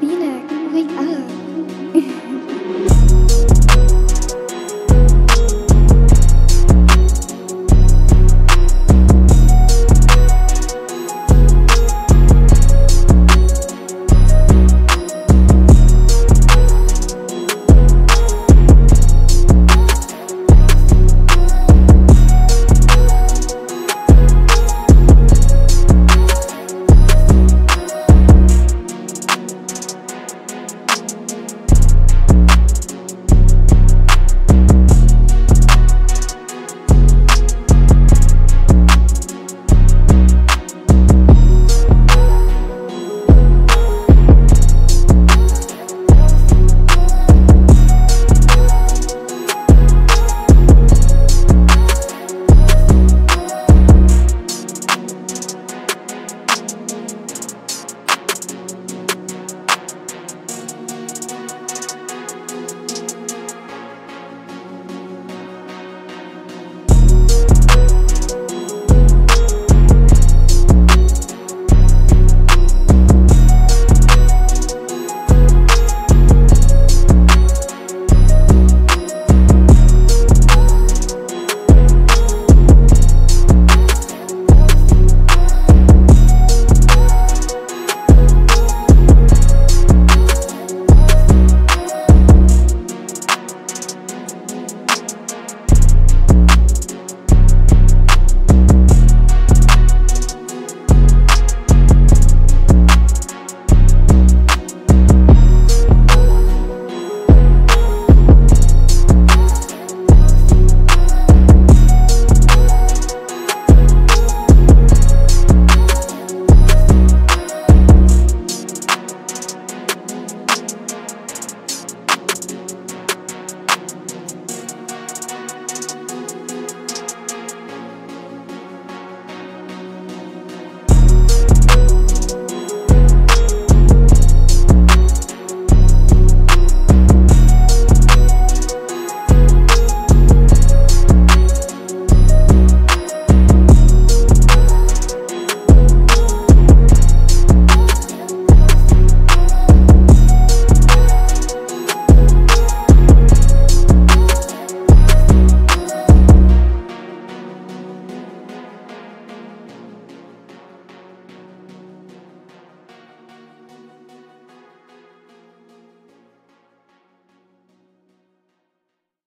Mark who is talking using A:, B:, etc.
A: Biene, wake up.